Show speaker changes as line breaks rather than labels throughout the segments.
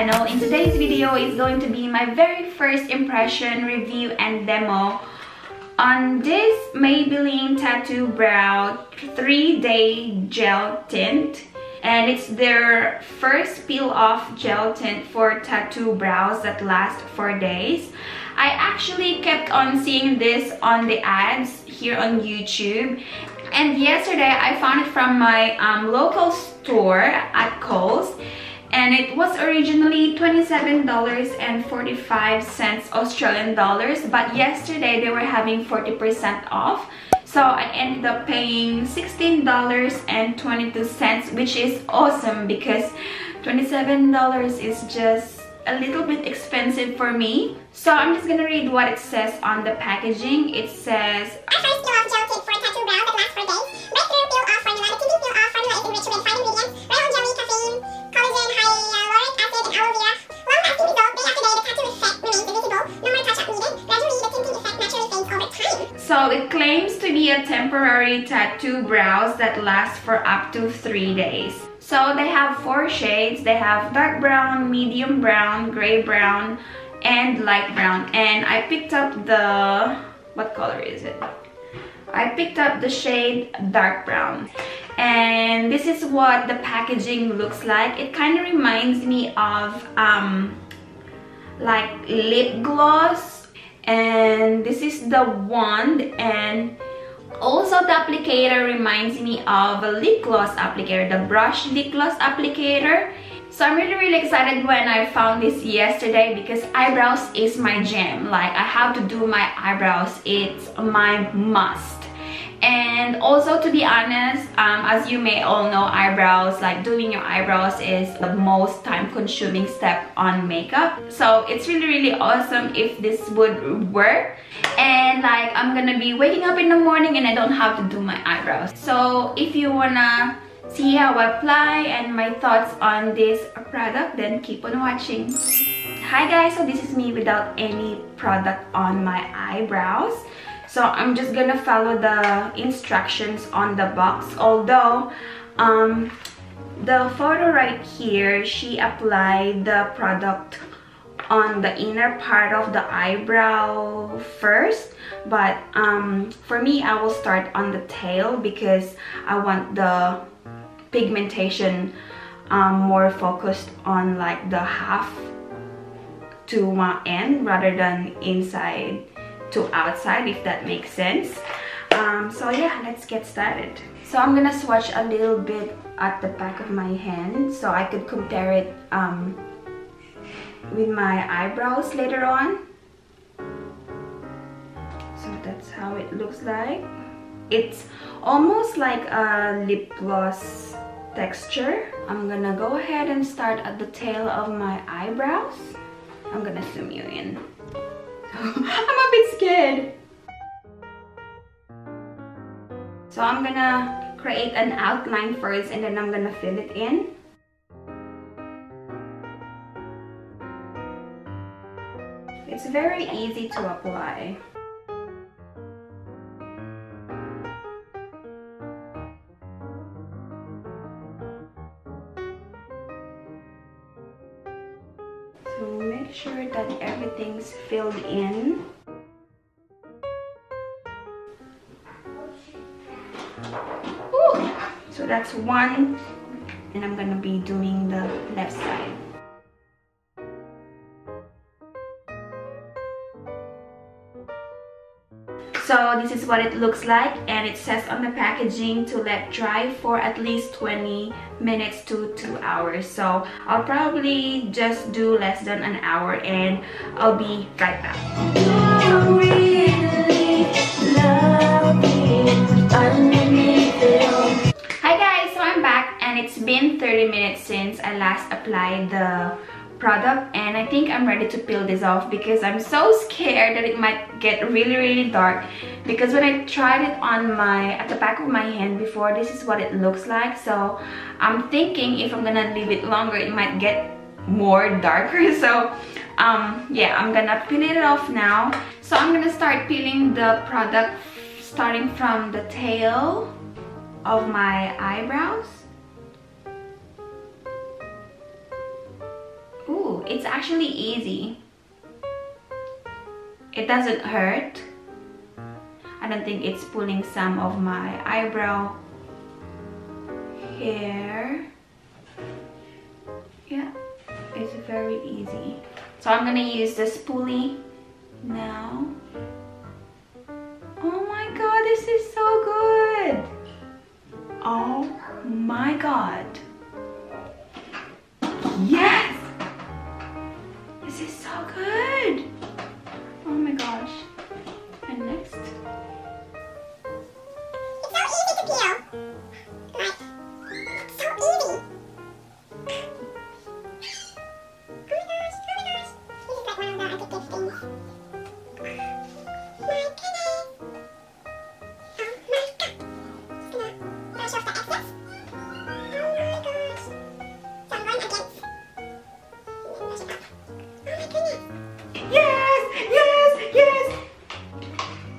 channel. In today's video is going to be my very first impression, review, and demo on this Maybelline Tattoo Brow 3-Day Gel Tint. And it's their first peel-off gel tint for tattoo brows that last 4 days. I actually kept on seeing this on the ads here on YouTube and yesterday I found it from my um, local store at Coles and it was originally $27.45 Australian dollars but yesterday they were having 40% off. So I ended up paying $16.22 which is awesome because $27 is just a little bit expensive for me. So I'm just gonna read what it says on the packaging. It says temporary tattoo brows that last for up to three days. So they have four shades. They have dark brown, medium brown, gray brown, and light brown. And I picked up the, what color is it? I picked up the shade dark brown. And this is what the packaging looks like. It kind of reminds me of um, like lip gloss and this is the wand and also the applicator reminds me of a lip gloss applicator the brush lip gloss applicator. So i'm really really excited when i found this yesterday because eyebrows is my jam. Like i have to do my eyebrows. It's my must and also to be honest um, as you may all know eyebrows like doing your eyebrows is the most time consuming step on makeup. So it's really really awesome if this would work. And like I'm gonna be waking up in the morning and I don't have to do my eyebrows. So if you wanna see how I apply and my thoughts on this product then keep on watching. Hi guys. So this is me without any product on my eyebrows so I'm just gonna follow the instructions on the box. Although um, the photo right here she applied the product on the inner part of the eyebrow first. But um, for me I will start on the tail because I want the pigmentation um, more focused on like the half to my end rather than inside to outside if that makes sense. Um, so yeah let's get started. So I'm gonna swatch a little bit at the back of my hand so I could compare it um, with my eyebrows later on. So that's how it looks like. It's almost like a lip gloss texture. I'm gonna go ahead and start at the tail of my eyebrows. I'm gonna zoom you in scared. So I'm gonna create an outline first and then I'm gonna fill it in. It's very easy to apply. So make sure that everything's filled in. So that's one and I'm gonna be doing the left side. So this is what it looks like and it says on the packaging to let dry for at least 20 minutes to 2 hours. So I'll probably just do less than an hour and I'll be right back. Last applied the product and I think I'm ready to peel this off because I'm so scared that it might get really really dark. Because when I tried it on my at the back of my hand before this is what it looks like. So I'm thinking if I'm gonna leave it longer it might get more darker. So um yeah I'm gonna peel it off now. So I'm gonna start peeling the product starting from the tail of my eyebrows it's actually easy. It doesn't hurt. I don't think it's pulling some of my eyebrow hair. Yeah, it's very easy. So I'm gonna use the spoolie now. Oh my god, this is so good! Oh my god. Yes!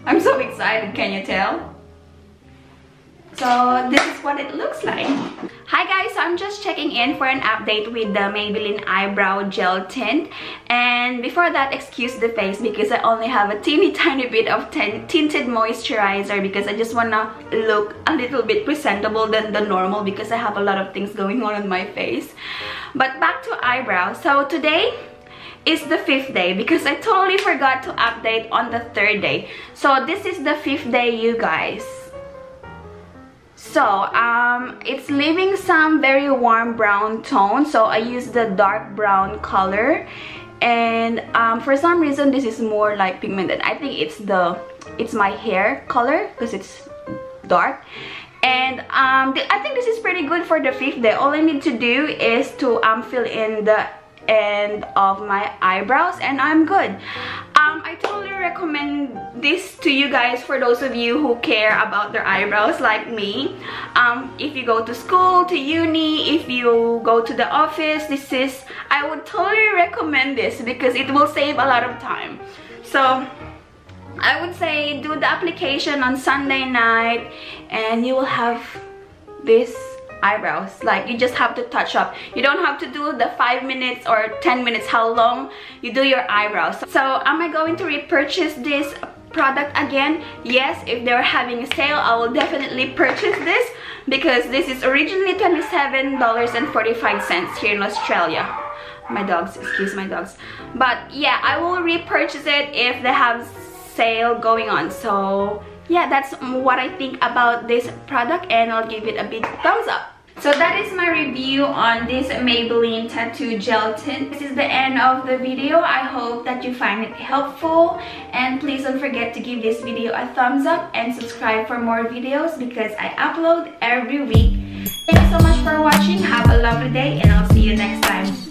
I'm
so excited, can you tell? So this is what it looks like. I'm just checking in for an update with the Maybelline Eyebrow Gel Tint. And before that, excuse the face because I only have a teeny tiny bit of tinted moisturizer because I just wanna look a little bit presentable than the normal because I have a lot of things going on on my face. But back to eyebrows. So today, is the fifth day because I totally forgot to update on the third day. So this is the fifth day, you guys. So um, it's leaving some very warm brown tone. So I use the dark brown color. And um, for some reason, this is more like pigmented. I think it's the it's my hair color because it's dark and um, I think this is pretty good for the fifth day. All I need to do is to um, fill in the end of my eyebrows and I'm good. Um, I totally recommend this to you guys for those of you who care about their eyebrows like me. Um, if you go to school, to uni, if you go to the office, this is, I would totally recommend this because it will save a lot of time. So, I would say do the application on Sunday night and you will have this eyebrows. Like you just have to touch up. You don't have to do the five minutes or 10 minutes how long you do your eyebrows. So am I going to repurchase this product again? Yes if they're having a sale I will definitely purchase this because this is originally $27.45 here in Australia. My dogs excuse my dogs. But yeah I will repurchase it if they have sale going on. So yeah that's what I think about this product and I'll give it a big thumbs up so that is my review on this Maybelline Tattoo Gel Tint. This is the end of the video. I hope that you find it helpful. And please don't forget to give this video a thumbs up and subscribe for more videos because I upload every week. Thank you so much for watching. Have a lovely day and I'll see you next time.